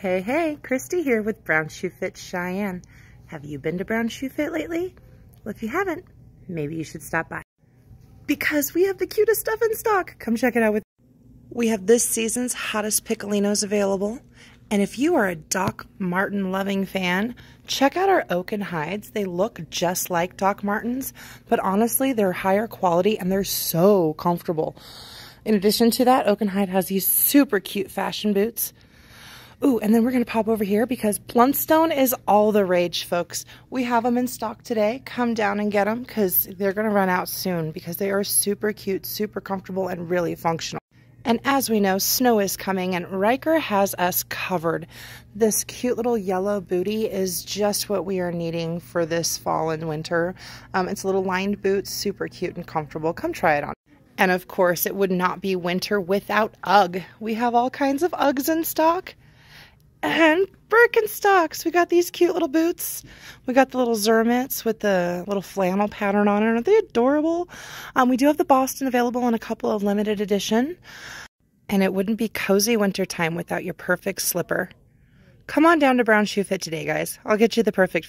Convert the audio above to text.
Hey, hey, Christy here with Brown Shoe Fit Cheyenne. Have you been to Brown Shoe Fit lately? Well, if you haven't, maybe you should stop by. Because we have the cutest stuff in stock. Come check it out with We have this season's hottest Pikolinos available. And if you are a Doc Marten loving fan, check out our Oaken hides. They look just like Doc Martens, but honestly, they're higher quality and they're so comfortable. In addition to that, Oaken Hide has these super cute fashion boots. Ooh, and then we're going to pop over here because Blundstone is all the rage, folks. We have them in stock today. Come down and get them because they're going to run out soon because they are super cute, super comfortable, and really functional. And as we know, snow is coming and Rieker has us covered. This cute little yellow booty is just what we are needing for this fall and winter. Um, it's a little lined boot, super cute and comfortable. Come try it on. And of course, it would not be winter without UGG. We have all kinds of UGGs in stock and Birkenstocks. We got these cute little boots. We got the little Zermatts with the little flannel pattern on it. Aren't they adorable? Um, we do have the Boston available in a couple of limited edition. And it wouldn't be cozy wintertime without your perfect slipper. Come on down to Brown Shoe Fit today, guys. I'll get you the perfect